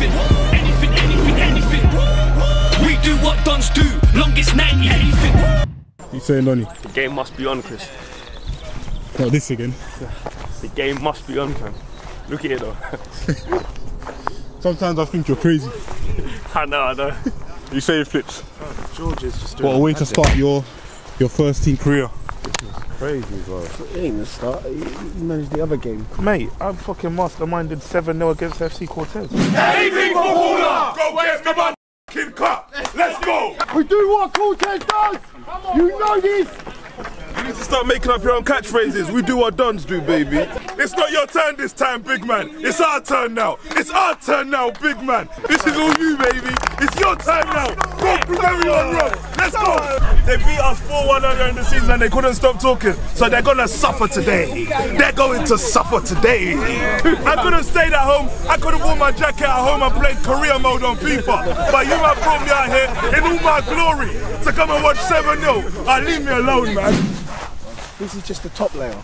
anything, anything, anything, anything. We do what dons do, longest 90, anything. You saying, Donny? The game must be on, Chris. Not this again. The game must be on, fam. Look at it though. Sometimes I think you're crazy. I know, I know. You say flips. Oh, George is just doing What a way to start your your first team career. Crazy, bro. It ain't the start. He he managed the other game. Mate, I'm fucking masterminded 7 0 against FC Cortez. Anything for Hula! Go get the man fucking cut! Let's go! We do what Cortez does! You know this! Need to start making up your own catchphrases. We do what Dons do, baby. It's not your turn this time, big man. It's our turn now. It's our turn now, big man. This is all you, baby. It's your time now. Go prove everyone wrong. Let's go. They beat us 4-1 earlier in the season and they couldn't stop talking. So they're gonna suffer today. They're going to suffer today. I could have stayed at home. I could have worn my jacket at home and played career mode on FIFA. But you have brought me out here in all my glory to come and watch 7-0. Ah, leave me alone, man. This is just the top layer.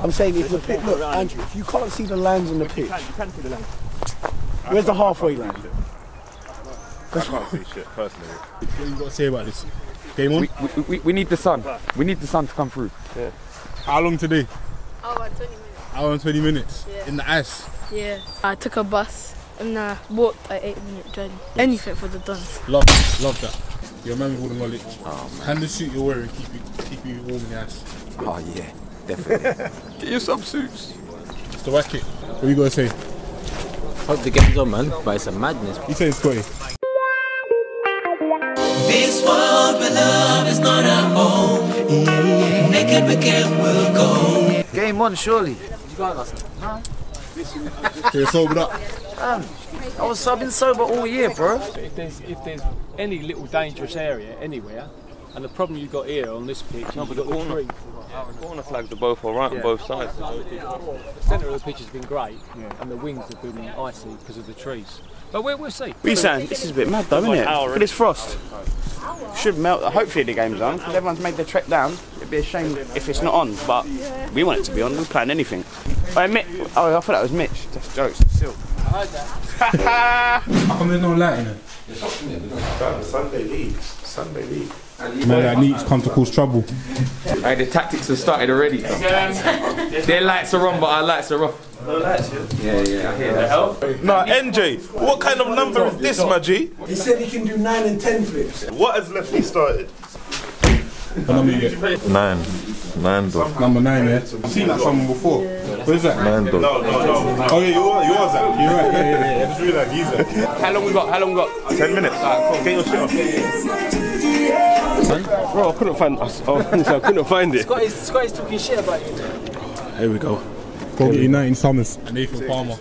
I'm saying if the pitch, look, Andrew, if you can't see the lines on the pitch, you can see the lines. where's the halfway line? I can't see shit, personally. What you got to say about this? Game on? We, we, we, we need the sun. We need the sun to come through. Yeah. How long today? Oh, and 20 minutes. Hour and 20 minutes. Yeah. In the ice. Yeah. I took a bus and I walked an 8 minute journey. Anything for the Dons. Love. Love that. You're a man with all the knowledge. Oh, and the suit you're wearing keep you keep you warm in the ice. Oh yeah, definitely. Get your sub suits. Just to whack it. What you gonna say? Hope the game's on, man. But it's a madness. You saying Scotty? This world where love is not a home. Naked we can will go. Game on, surely. So you're sobered up. I was been sober all year, bro. If there's if there's any little dangerous area anywhere, and the problem you've got here on this pitch, No, you've but got the the corner, tree. corner flags are both alright on both sides. The centre of the pitch has been great, and the wings have been icy because of the trees. But we'll, we'll see. What are you saying? This is a bit mad though, isn't it? Look at this frost. Should melt. Hopefully the game's on because everyone's made the trek down. It'd be a shame if it's not on, but we want it to be on. We're playing anything. Oh, Mi- oh I thought that was Mitch. Just jokes. Still. How come there's no light in it? Sunday league. Sunday league. Man like Neats come to cause trouble. Hey, the tactics have started already. Their lights are on, but our lights are off. No lights, Yeah, yeah, I hear that. Nah, NJ, what kind of number is this, Maji? He said he can do 9 and 10 flips. What has Lefty started? What number you get? Nine. Nine dog. Number nine, yeah. I've seen that someone before. What is that? Nine dog. No, no, no. Oh, yeah, you are, you are Zach. You're right, yeah, yeah, yeah. I just realised he's Zach. How long we got? How long we got? Ten minutes. Get your shit off. Bro, I couldn't find. Oh, I couldn't find it. Scotty's, Scotty's talking shit about you. Here we go. Go get United Summers. And Nathan Palmer.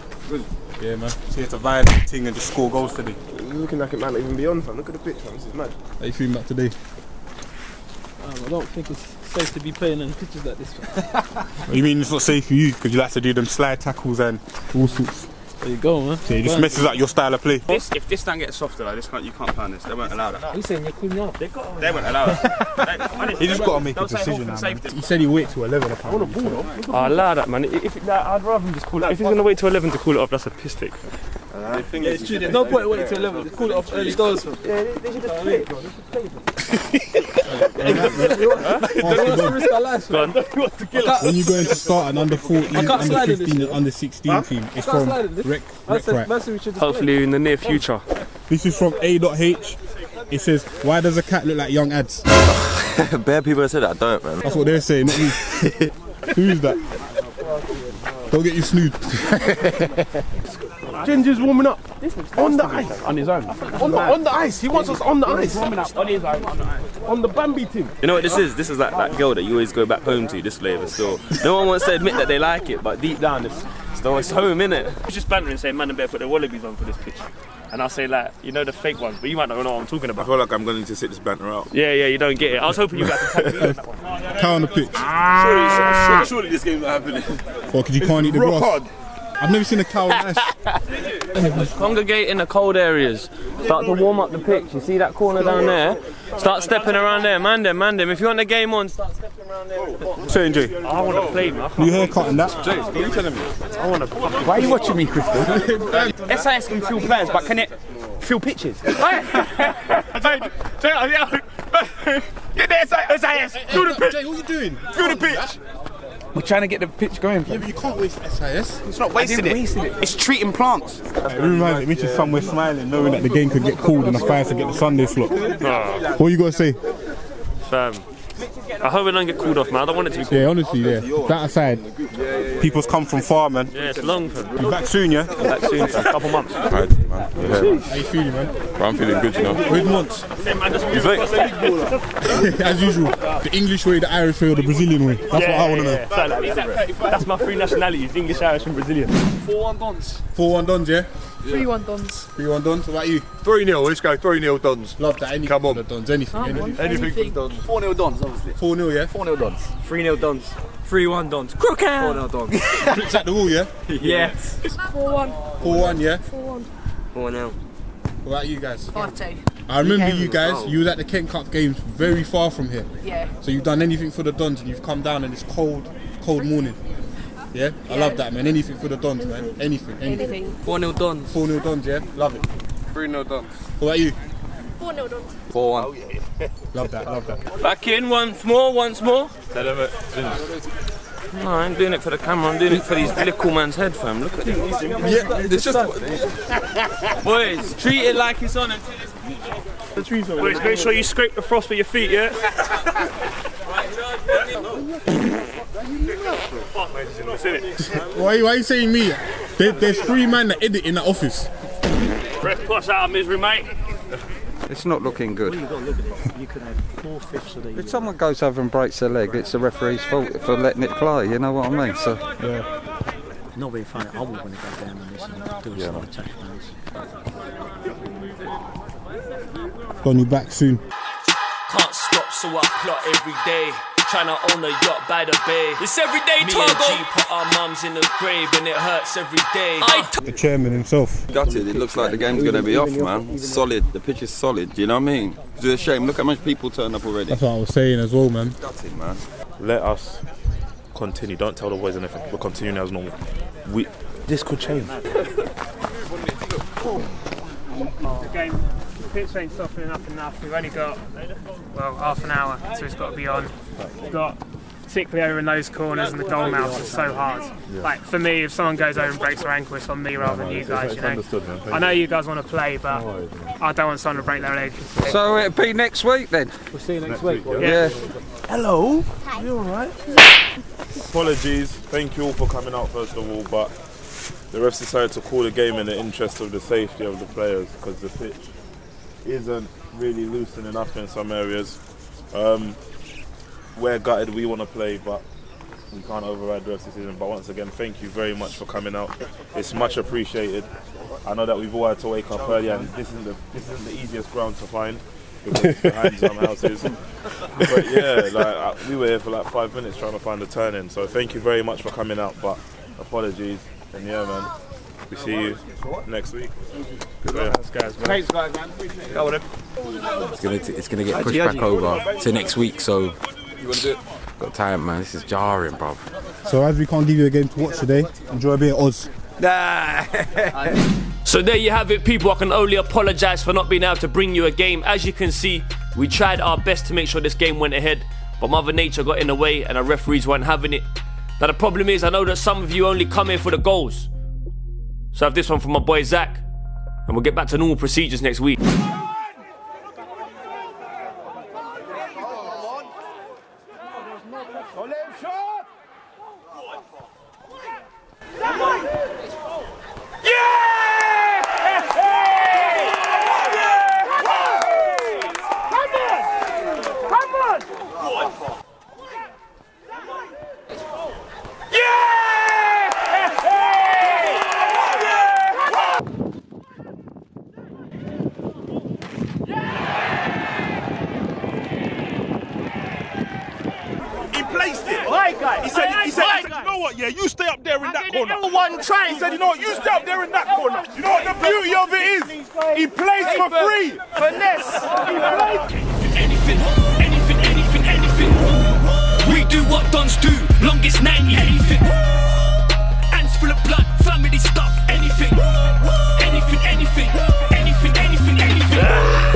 Yeah, man. See, it's a violent thing and just score goals today. Looking like it might not even be on, fam. Look at the pitch, fam. This is mad. How you feeling back today? Um, I don't think it's safe to be playing in pitches like this. You mean it's not safe for you? Because you like to do them slide tackles and all sorts. There you go, man. So it just messes up your style of play. This, if this don't softer, like this, can't, you can't play on this. They won't allow that. He's saying you're cleaning up. They won't allow that. He just got to make a decision now, man. safety. He said he wait till 11 apparently. Oh, allow that, man. If it, like, I'd rather him just call it. If he's gonna wait till 11 to call it off, that's a piss take. The thing It's true. There's no point waiting till 11. Just call it off early doors. fam. Yeah, they, they should just play it. Don't want to risk our lives. When you go into start an under 14, can't under slide in 15, this and under 16 team, it's Can't from slide. Rec, rec right. we should just Hopefully in the near future. This is from A.H. It says, why does a cat look like Young Adz? Bare people have said that, I don't, man. That's what they're saying, not me. Who's that? Don't get you snood. Ginger's warming up on the ice. On his own. On the, on the ice. He wants us on the ice. Warming up on his own. On the Bambi team. You know what this is? This is like that girl that you always go back home to. This flavour still. No one wants to admit that they like it, but deep down, it's still it's home, innit? It's just bantering saying, man, I better put the Wallabees on for this pitch. And I'll say like, you know the fake ones, but you might not know what I'm talking about. I feel like I'm going to sit this banter out. Yeah, yeah, you don't get it. I was hoping you guys would tag me on that one. Cow on the pitch. Ah. Surely, surely, surely this game's not happening. Or because you can't eat the grass. hard. I've never seen a cow nice. Congregate in the cold areas. Start to warm up the pitch. You see that corner down there? Start stepping around there. Man them, man them. If you want the game on, start stepping around there. Saying Jay. I want to play, man. New haircut and that. Jay, what are you telling me? I want to. Why are you watching me, Crystal? SIS can fill players, but can it fill pitches? Get the SIS! Fill the pitch! Jay, what are you doing? Fill the pitch! We're trying to get the pitch going. Yeah, but you can't waste SIS. It's not wasting it. It's treating plants. It reminds me, Mitch is somewhere smiling, knowing that the game could get called and the fans to get the Sunday slot. What you got to say? Fam. I hope it don't get called off, man. I don't want it to be called Yeah, honestly, yeah. That aside, people's come from far, man. Yeah, it's long, fam. You back soon, yeah? Back soon, fam. Couple months. Alright, man. Yeah. How you feeling, man? Bro, I'm feeling good, you know. Where's Monts? He's late. As usual, the English way, the Irish way, or the Brazilian way. That's what I want to know. That's my three nationalities English, Irish, and Brazilian. 4 1 Dons. 4 1 Dons, yeah? 3 1 Dons. 3 1 Dons. What about you? Three-nil. let's go Three-nil dons. Love that. Anything Come on. for the Dons. Anything. anything. Anything for the Dons. 4 0 Dons, obviously. 4 0, yeah? 4 0 Dons. Three-nil dons. 3 1 Dons. Crooked! 4 0 Dons. Bricks at the wall, yeah? yes. 4 1. 4 1, yeah? 4 1. 4 0. What about you guys? 5 2. I remember you guys, you was at the Kent Cup games very far from here. Yeah. So you've done anything for the Dons and you've come down and it's cold, cold morning. Yeah? I love that, man. Anything for the Dons, man. Anything, anything. Anything. 4 0 Dons. 4 0 Dons, yeah? Love it. 3 0 Dons. What about you? 4 0 Dons. 4 1. Love that, love that. Back in once more, once more. No, I'm doing it for the camera. I'm doing it for these little man's head, fam. Look at him. Yeah, it's just. Boys, treat it like it's on until it's Boys, make sure you scrape the frost with your feet, yeah? Why, why are you saying me? There, there's three men that edit in the office. Breath plus out of misery, mate. It's not looking good. You've got to look at it. You could have four fifths of the. If someone goes over and breaks their leg, it's the referee's fault for letting it play. You know what I mean? So Yeah. Not being funny, I would want to go down on this and do a side attack on this. Got you back soon. Can't stop, so I plot every day. Tryna own a yacht by the bay. It's everyday Me and G put our mums in the grave and it hurts every day. I The chairman himself. Gutted. It It looks like the game's going to be off, man. Solid. The pitch is solid. Do you know what I mean? It's a shame. Look how much people turned up already. That's what I was saying as well, man. Gutted, man. Let us continue. Don't tell the boys anything. We're continuing as normal. We, this could change. The game, pitch ain't softening up enough. We've only got, well, half an hour, so it's got to be on. We've got, particularly over in those corners and the goal mouths are so hard. Like, for me, if someone goes over and breaks their ankle, it's on me rather than you guys, you know. I know you guys want to play, but I don't want someone to break their leg. so uh, it'll be next week then. We'll see you next, week. Yeah. Hello. You alright? Apologies. Thank you all for coming out first of all, but the refs decided to call the game in the interest of the safety of the players because the pitch isn't really loosening up in some areas. Um, we're gutted. We want to play, but we can't override the refs' decision. But once again, thank you very much for coming out. It's much appreciated. I know that we've all had to wake up early, and this isn't the this isn't the easiest ground to find. behind some houses. But yeah, like uh, we were here for like five minutes trying to find a turn in. So thank you very much for coming out. But apologies, and yeah, man, we see you next week. Good luck, guys. Man. Thanks, guys, man. Appreciate it. Go with it. It's gonna, t- it's gonna get pushed back over to next week, so You want to do it? got time, man. This is jarring, bro. So as we can't give you a game to watch today, enjoy a bit of Oz. So there you have it, people. I can only apologise for not being able to bring you a game. As you can see, we tried our best to make sure this game went ahead, but Mother Nature got in the way and our referees weren't having it. Now the problem is, I know that some of you only come here for the goals. So I have this one from my boy Zach, and we'll get back to normal procedures next week. He placed it. He said, he said, he said, you know what? Yeah, you stay up there. there in that corner. One try. He said, you know what, you stay up there in that corner. You know what the beauty of it is? He plays for free. Finesse. Anything, anything, anything, anything. We do what dons do. Longest 90, anything. Hands full of blood, family stuff.